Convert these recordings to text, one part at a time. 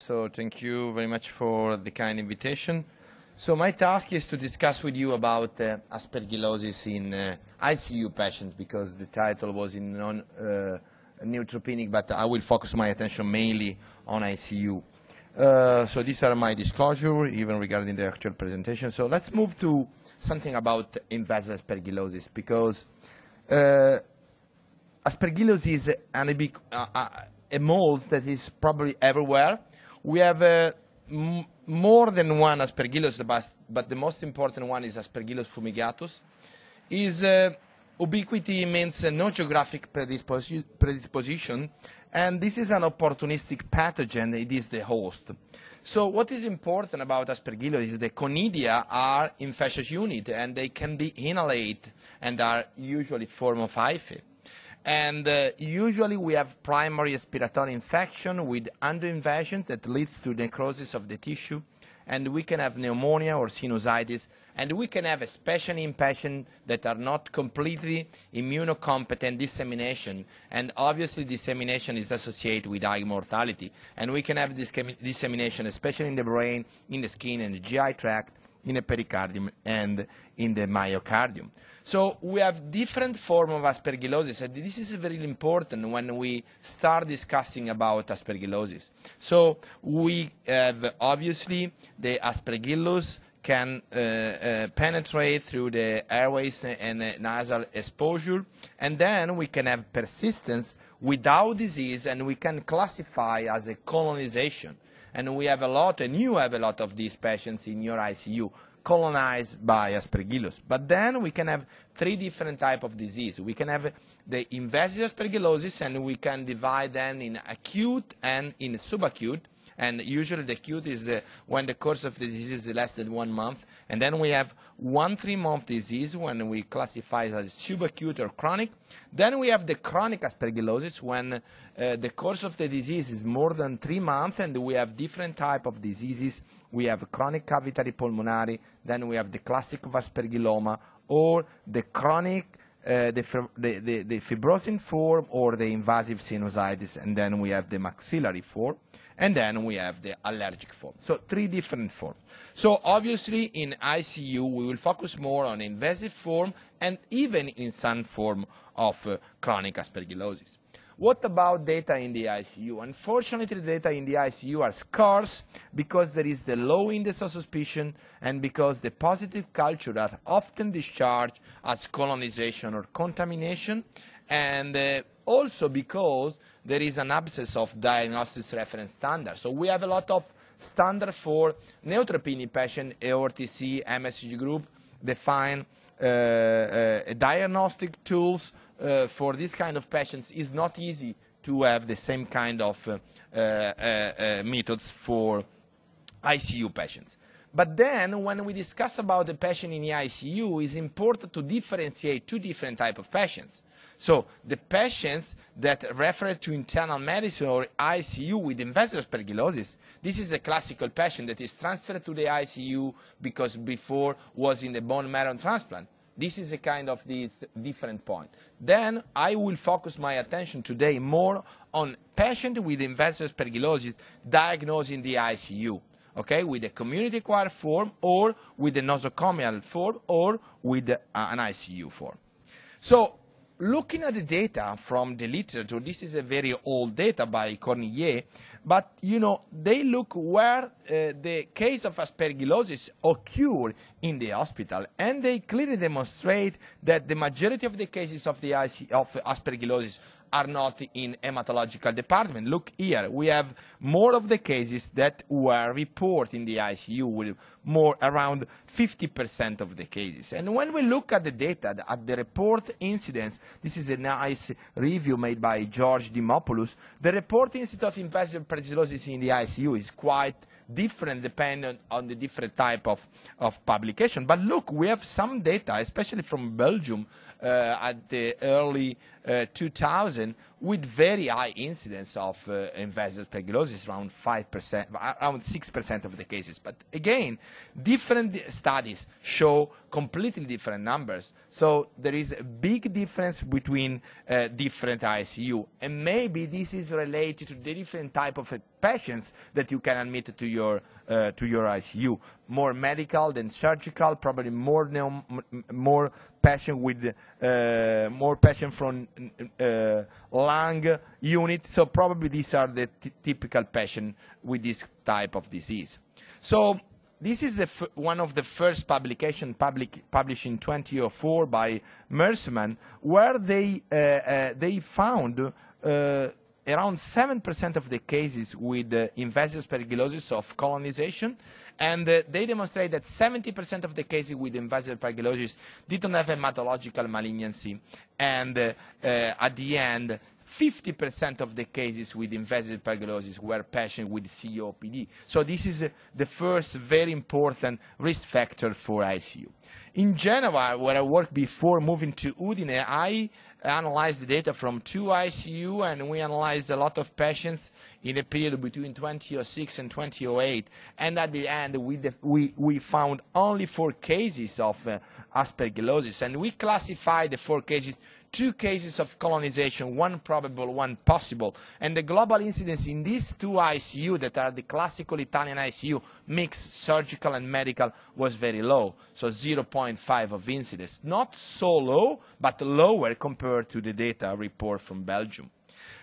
So thank you very much for the kind invitation. So my task is to discuss with you about uh, aspergillosis in uh, ICU patients because the title was in non-neutropenic, uh, but I will focus my attention mainly on ICU. Uh, so these are my disclosure, even regarding the actual presentation. So let's move to something about invasive aspergillosis because uh, aspergillosis is an, uh, a mold that is probably everywhere. We have more than one aspergillus, but, but the most important one is aspergillus fumigatus. Is uh, ubiquity means uh, no geographic predisposi predisposition, and this is an opportunistic pathogen. It is the host. So what is important about aspergillus is the conidia are infectious unit, and they can be inhaled and are usually form of hyphae. And uh, usually we have primary respiratory infection with angioinvasion that leads to necrosis of the tissue. And we can have pneumonia or sinusitis. And we can have, especially in patients that are not completely immunocompetent, dissemination. And obviously dissemination is associated with high mortality. And we can have this dissemination, especially in the brain, in the skin, and the GI tract, in the pericardium, and in the myocardium. So we have different form of aspergillosis, and this is very important when we start discussing about aspergillosis. So we have obviously the aspergillus can uh, uh, penetrate through the airways and uh, nasal exposure, and then we can have persistence without disease, and we can classify as a colonization. And we have a lot, and you have a lot of these patients in your ICU colonized by aspergillus. But then we can have three different types of disease. We can have the invasive aspergillosis, and we can divide them in acute and in subacute. And usually the acute is the, when the course of the disease is less than one month. And then we have one three-month disease when we classify it as subacute or chronic. Then we have the chronic aspergillosis when uh, the course of the disease is more than three months, and we have different type of diseases. We have chronic cavitary pulmonary, then we have the classic aspergilloma, or the chronic uh, the, the, the, the, fibrosing form or the invasive sinusitis, and then we have the maxillary form, and then we have the allergic form. So three different forms. So obviously in ICU we will focus more on invasive form and even in some form of uh, chronic aspergillosis. What about data in the ICU? Unfortunately, the data in the ICU are scarce because there is the low index of suspicion and because the positive culture are often discharged as colonization or contamination, and uh, also because there is an absence of diagnosis reference standard. So we have a lot of standard for neutropenia patient, EORTC, MSG group, define uh, uh, diagnostic tools uh, for this kind of patients is not easy to have the same kind of uh, uh, uh, methods for ICU patients. But then, when we discuss about the patient in the ICU, it's important to differentiate two different types of patients. So the patients that refer to internal medicine or ICU with invasive aspergillosis, this is a classical patient that is transferred to the ICU because before was in the bone marrow transplant. This is a kind of this different point. Then I will focus my attention today more on patient with invasive aspergillosis diagnosed in the ICU, okay, with a community-acquired form or with a nosocomial form or with uh, an ICU form. So looking at the data from the literature, this is a very old data by Cornillet, but you know they look where uh, the case of aspergillosis occur in the hospital, and they clearly demonstrate that the majority of the cases of the IC, of aspergillosis are not in hematological department. Look here, we have more of the cases that were reported in the ICU with more around 50% of the cases. And when we look at the data, at the report incidence, this is a nice review made by George Dimopoulos, the report incidence of invasive aspergillosis in the ICU is quite different depending on the different type of, of publication. But look, we have some data, especially from Belgium uh, at the early 2000, with very high incidence of uh, invasive aspergillosis, around 5%, around 6% of the cases. But again, different studies show completely different numbers. So there is a big difference between uh, different ICU. And maybe this is related to the different type of patients that you can admit to your, uh, to your ICU. More medical than surgical, probably more, more patient with, uh, more patient from uh, lung unit. So probably these are the typical patient with this type of disease. So this is the one of the first publications public, published in 2004 by Meersseman, where they, uh, uh, they found uh, around 7% of the cases with uh, invasive aspergillosis of colonization, and uh, they demonstrate that 70% of the cases with invasive aspergillosis didn't have hematological malignancy, and uh, at the end, 50% of the cases with invasive aspergillosis were patients with COPD. So this is uh, the first very important risk factor for ICU. In Genoa, where I worked before moving to Udine, I analyzed the data from two ICU, and we analyzed a lot of patients in a period between 2006 and 2008. And at the end, we, we, we found only four cases of uh, aspergillosis, and we classified the four cases two cases of colonization, one probable, one possible. And the global incidence in these two ICU that are the classical Italian ICU, mixed surgical and medical, was very low, so 0.5 of incidence. Not so low, but lower compared to the data report from Belgium.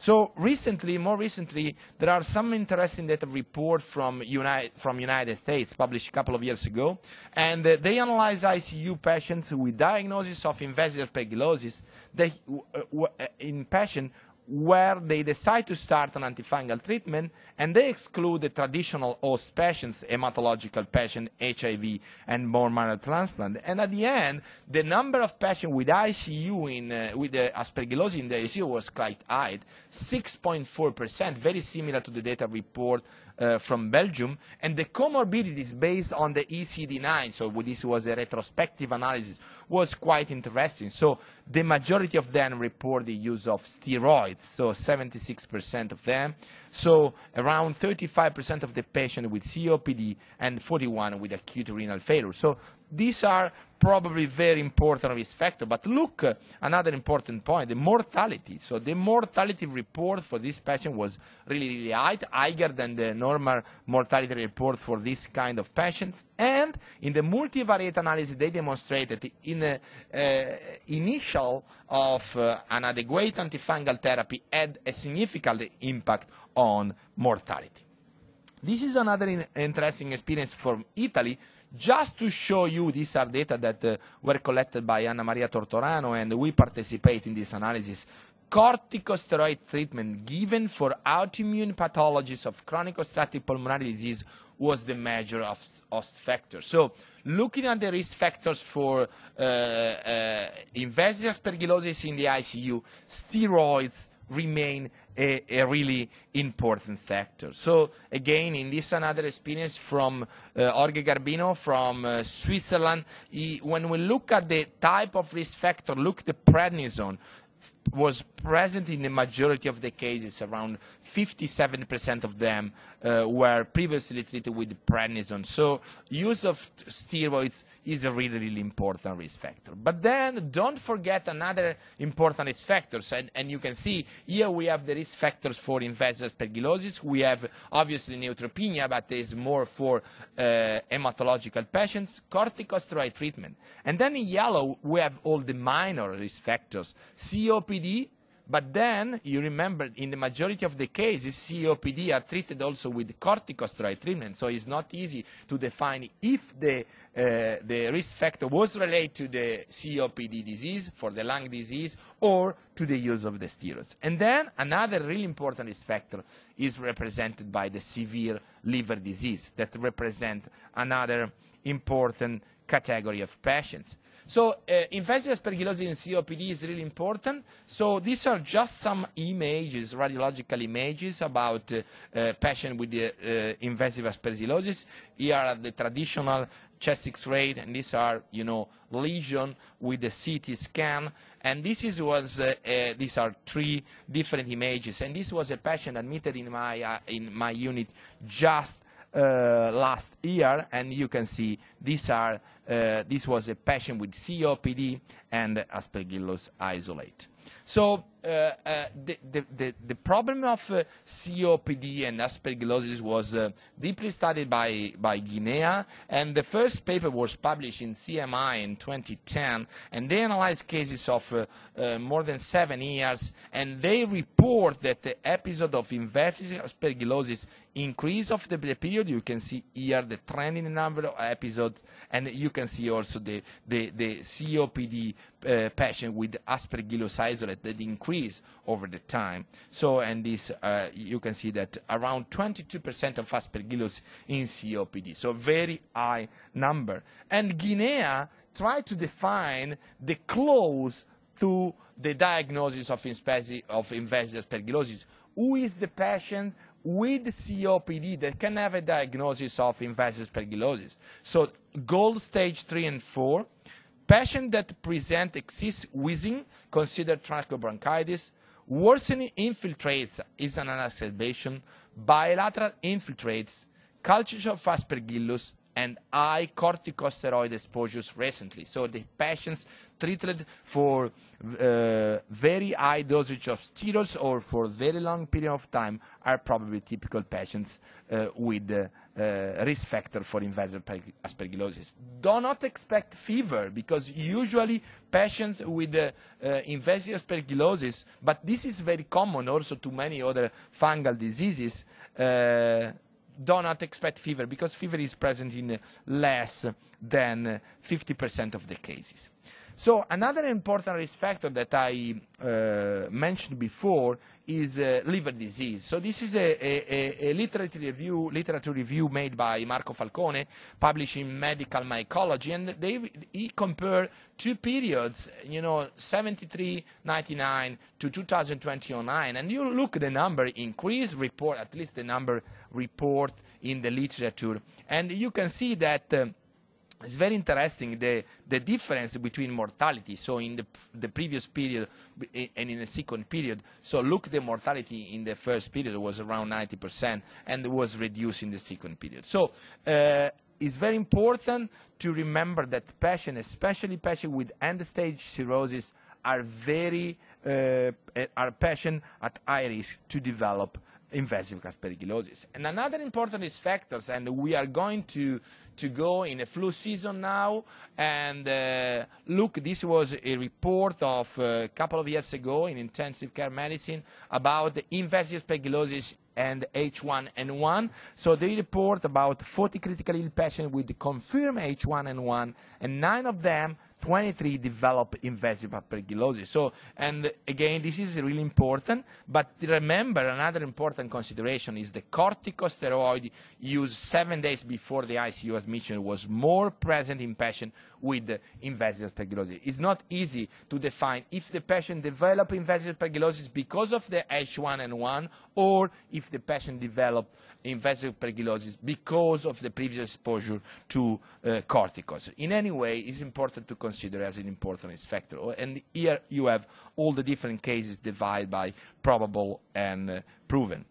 So recently, more recently, there are some interesting data report from United, from United States published a couple of years ago, and uh, they analyze ICU patients with diagnosis of invasive aspergillosis they, uh, uh, in patients where they decide to start an antifungal treatment and they exclude the traditional host patients, hematological patient, HIV, and bone marrow transplant. And at the end, the number of patients with ICU in, uh, with the aspergillosis in the ICU was quite high, 6.4%, very similar to the data report uh, from Belgium, and the comorbidities based on the ICD9, so this was a retrospective analysis, was quite interesting. So the majority of them report the use of steroids, so 76% of them. So around 35% of the patient with COPD and 41 with acute renal failure. So these are probably very important risk factor. But look, uh, another important point, the mortality. So the mortality report for this patient was really, really high, higher than the normal mortality report for this kind of patients. And in the multivariate analysis, they demonstrated in the uh, initial of uh, an adequate antifungal therapy had a significant impact on mortality. This is another in interesting experience from Italy just to show you, these are data that uh, were collected by Anna Maria Tortorano, and we participate in this analysis. Corticosteroid treatment given for autoimmune pathologies of chronic obstructive pulmonary disease was the measure of factor. So looking at the risk factors for uh, uh, invasive aspergillosis in the ICU, steroids, remain a, a, really important factor. So again, in this another experience from uh, Garbino from uh, Switzerland, he, when we look at the type of risk factor, look the prednisone, was present in the majority of the cases, around 57% of them uh, were previously treated with prednisone. So use of steroids is a really, really important risk factor. But then don't forget another important risk factors, and, and you can see here we have the risk factors for invasive aspergillosis. We have obviously neutropenia, but is more for uh, hematological patients, corticosteroid treatment. And then in yellow, we have all the minor risk factors, COPD, but then you remember in the majority of the cases, COPD are treated also with corticosteroid treatment. So it's not easy to define if the, uh, the risk factor was related to the COPD disease, for the lung disease, or to the use of the steroids. And then another really important risk factor is represented by the severe liver disease that represent another important category of patients. So uh, invasive aspergillosis in COPD is really important. So these are just some images, radiological images about uh, uh, patient with uh, invasive aspergillosis. Here are the traditional chest X-ray, and these are, you know, lesion with the CT scan. And this is was uh, uh, these are three different images. And this was a patient admitted in my uh, in my unit just last year, and you can see these are uh, this was a patient with COPD and aspergillus isolate. So uh, uh, the, the, the, problem of uh, COPD and aspergillosis was uh, deeply studied by, by Guinea, and the first paper was published in CMI in 2010, and they analyzed cases of uh, uh, more than seven years, and they report that the episode of invasive aspergillosis increase of the, period. You can see here the trend in the number of episodes, and you can see also the, the, the COPD patient with aspergillosis isolate that increase over the time. So, and this, uh, you can see that around 22% of aspergillus in COPD. So very high number. And Guinea tried to define the close to the diagnosis of, of invasive aspergillosis. Who is the patient with COPD that can have a diagnosis of invasive aspergillosis? So GOLD stage 3 and 4, Patients that present excessive wheezing, considered tracheobronchitis. Worsening infiltrates is an exacerbation. Bilateral infiltrates, cultures of aspergillus, and high corticosteroid exposures recently. So the patients treated for uh, very high dosage of steroids or for very long period of time are probably typical patients uh, with uh, uh risk factor for invasive aspergillosis. Do not expect fever because usually patients with uh, invasive aspergillosis, but this is very common also to many other fungal diseases, do not expect fever because fever is present in less than 50% of the cases. So another important risk factor that I uh, mentioned before is uh, liver disease. So this is a, a, a, literature, review, literature review made by Marco Falcone, published in Medical Mycology, and they he compared two periods, you know, 73, 99 to 2020, 09, and you look at the number increase report, at least the number report in the literature, and you can see that. Uh, it's very interesting the, the difference between mortality. So in the, the previous period and in the second period, so look the mortality in the first period was around 90% and was reduced in the second period. So uh, it's very important to remember that patients, especially patients with end-stage cirrhosis, are very uh, are patient at high risk to develop invasive aspergillosis. And another important is factors, and we are going to, to go in a flu season now, and uh, look, this was a report of a uh, couple of years ago in intensive care medicine about the invasive aspergillosis and H1N1. So they report about 40 critically ill patients with confirmed H1N1, and nine of them 23 develop invasive aspergillosis. So, and again, this is really important, but remember another important consideration is the corticosteroid used seven days before the ICU admission was more present in patients with invasive aspergillosis. It's not easy to define if the patient developed invasive aspergillosis because of the H1N1 or if the patient developed invasive aspergillosis because of the previous exposure to uh, corticosteroids. In any way, it's important to consider as an important risk factor. And here you have all the different cases divided by probable and uh, proven.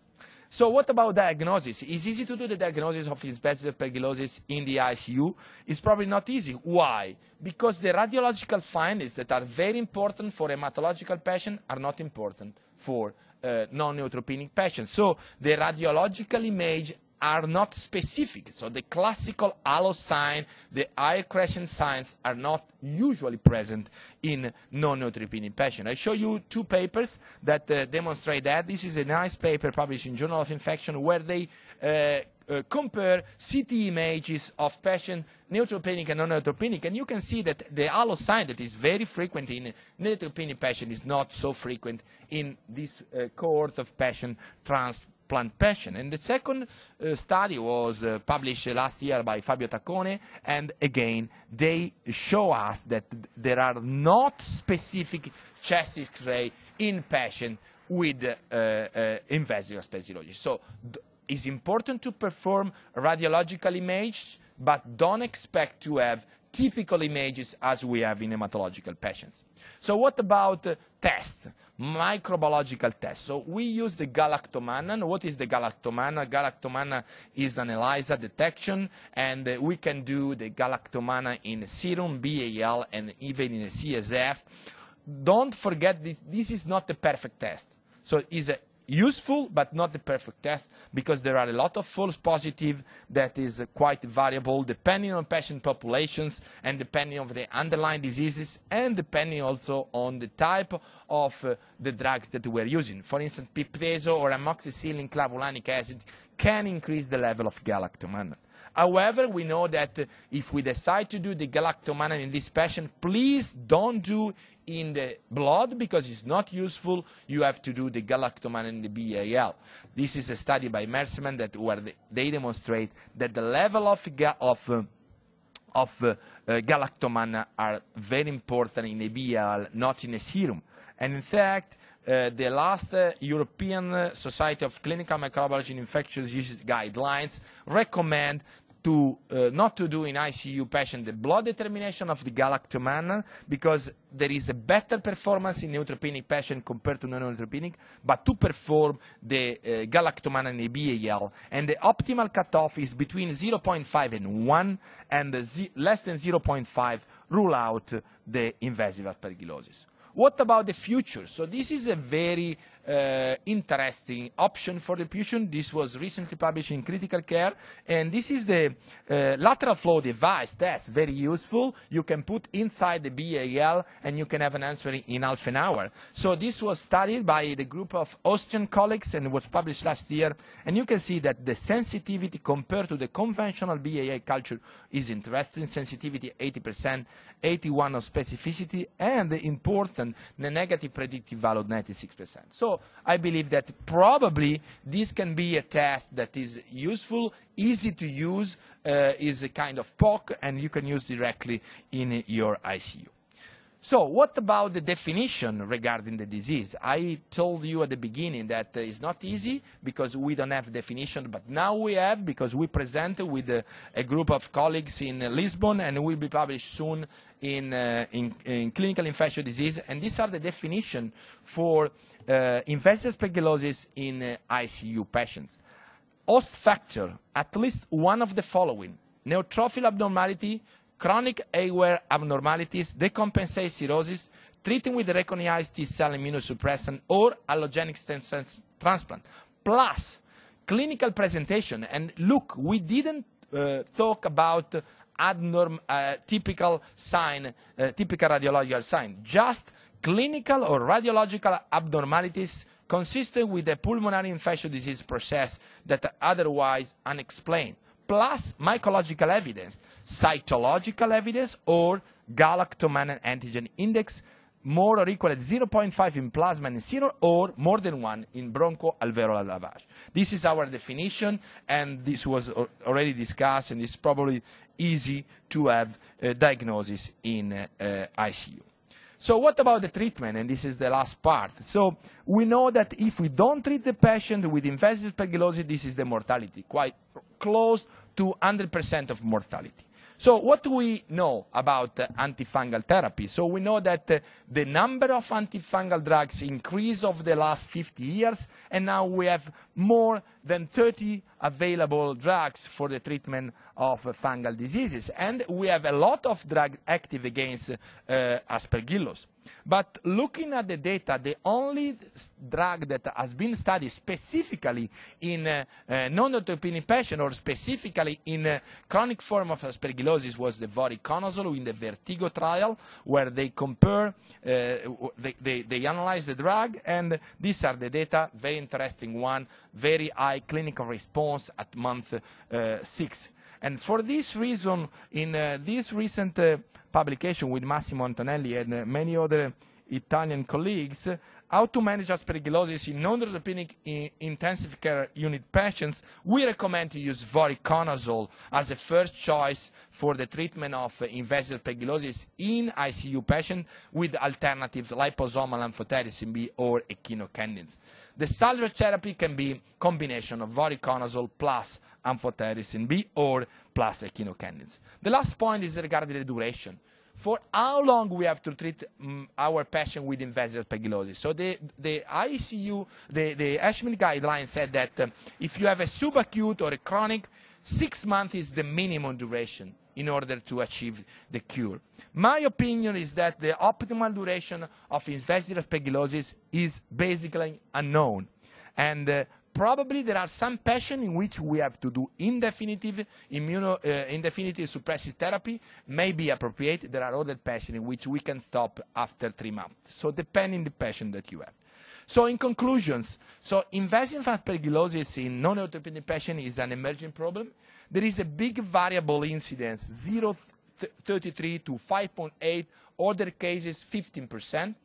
So what about diagnosis? It's easy to do the diagnosis of invasive aspergillosis in the ICU. It's probably not easy. Why? Because the radiological findings that are very important for a hematological patient are not important for uh, non-neutropenic patients. So the radiological image are not specific. So the classical halo sign, the air crescent signs are not usually present in non-neutropenic patients. I show you two papers that uh, demonstrate that. This is a nice paper published in Journal of Infection where they uh, uh, compare CT images of patients neutropenic and non-neutropenic, and you can see that the halo sign that is very frequent in neutropenic patients is not so frequent in this uh, cohort of patients trans plant passion. And the second uh, study was uh, published last year by Fabio Taccone, and again, they show us that there are not specific chest X-ray in passion with uh, uh, invasive aspergillosis. So it's important to perform radiological image, but don't expect to have typical images as we have in hematological patients. So what about uh, tests, microbiological tests? So we use the galactomannan. What is the galactomannan? Galactomannan is an ELISA detection, and uh, we can do the galactomannan in serum, BAL, and even in CSF. Don't forget this, this is not the perfect test. So it's a useful but not the perfect test because there are a lot of false positive that is quite variable depending on patient populations and depending on the underlying diseases and depending also on the type of uh, the drugs that we're using. For instance, piptazo or amoxicillin clavulanic acid can increase the level of galactomannan. However, we know that uh, if we decide to do the galactomannan in this patient, please don't do in the blood because it's not useful. You have to do the galactomannan in the BAL. This is a study by Meersseman that where they demonstrate that the level of, of uh, of uh, uh, galactomannan are very important in the BAL, not in the serum. And in fact, uh, the last uh, European Society of Clinical Microbiology and Infectious Diseases guidelines recommend to uh, not to do in ICU patient the blood determination of the galactomannan because there is a better performance in neutropenic patient compared to non-neutropenic, but to perform the uh, galactomannan in BAL. And the optimal cutoff is between 0.5 and 1, and less than 0.5 rule out the invasive aspergillosis. What about the future? So this is a very uh, interesting option for the patient. This was recently published in Critical Care, and this is the uh, lateral flow device test, very useful. You can put inside the BAL, and you can have an answer in half an hour. So this was studied by the group of Austrian colleagues and was published last year, and you can see that the sensitivity compared to the conventional BAL culture is interesting. Sensitivity 80%, 81 of specificity, and important, the negative predictive value 96%. So I believe that probably this can be a test that is useful, easy to use, uh, is a kind of POC, and you can use directly in your ICU. So what about the definition regarding the disease? I told you at the beginning that uh, it's not easy because we don't have definition, but now we have because we present with uh, a group of colleagues in uh, Lisbon and will be published soon in, uh, in, in, clinical infectious disease. And these are the definition for uh, invasive aspergillosis in uh, ICU patients. Host factor, at least one of the following, neutrophil abnormality, chronic airway abnormalities, decompensated cirrhosis, treating with recognized T-cell immunosuppressant or allogenic stem cell transplant, plus clinical presentation. And look, we didn't uh, talk about abnorm, uh, typical sign, uh, typical radiological sign, just clinical or radiological abnormalities consistent with the pulmonary infectious disease process that are otherwise unexplained plus mycological evidence, cytological evidence, or galactomannan antigen index more or equal to 0.5 in plasma and serum or more than one in bronchoalveolar lavage. This is our definition, and this was already discussed, and it's probably easy to have a diagnosis in uh, ICU. So what about the treatment? And this is the last part. So we know that if we don't treat the patient with invasive aspergillosis, this is the mortality, quite close to 100% of mortality. So what do we know about uh, antifungal therapy? So we know that uh, the number of antifungal drugs increased over the last 50 years, and now we have more than 30 available drugs for the treatment of fungal diseases. And we have a lot of drugs active against uh, aspergillus. But looking at the data, the only drug that has been studied specifically in uh, uh, non-neutropenic patients or specifically in uh, chronic form of aspergillosis was the voriconazole in the Vertigo trial, where they compare, uh, they, they, they analyze the drug, and these are the data, very interesting one, very high clinical response at month uh, six. And for this reason, in uh, this recent uh, publication with Massimo Antonelli and many other Italian colleagues, how to manage aspergillosis in non-neutropenic intensive care unit patients, we recommend to use voriconazole as a first choice for the treatment of invasive aspergillosis in ICU patients with alternatives liposomal amphotericin B or echinocandins. The salvage therapy can be combination of voriconazole plus amphotericin B or plus echinocandins. The last point is regarding the duration for how long we have to treat um, our patient with invasive aspergillosis. So the, the ICU, the, the ASHME guideline said that um, if you have a subacute or a chronic, six months is the minimum duration in order to achieve the cure. My opinion is that the optimal duration of invasive aspergillosis is basically unknown. And uh, probably there are some patients in which we have to do indefinite, immuno, uh, indefinitive suppressive therapy may be appropriate. There are other patients in which we can stop after three months. So depending the patient that you have. So in conclusions, so invasive aspergillosis in non-neutropenic patients is an emerging problem. There is a big variable incidence, 0.33 to 5.8, other cases 15 percent.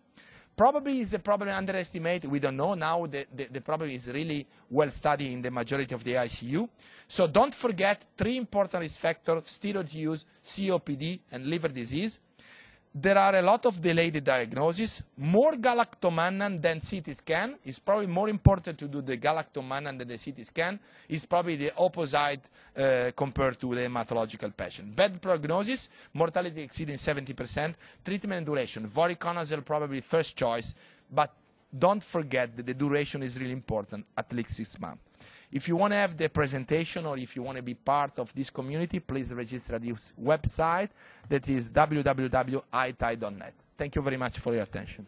Probably is a problem underestimated. We don't know now. The, the, the, problem is really well studied in the majority of the ICU. So don't forget three important risk factors, steroid use, COPD, and liver disease there are a lot of delayed diagnosis. More galactomannan than CT scan. It's probably more important to do the galactomannan than the CT scan. It's probably the opposite uh, compared to the hematological patient. Bad prognosis, mortality exceeding 70%. Treatment duration, voriconazole probably first choice, but don't forget that the duration is really important, at least six months. If you want to have the presentation or if you want to be part of this community, please register at this website that is www.itai.net. Thank you very much for your attention.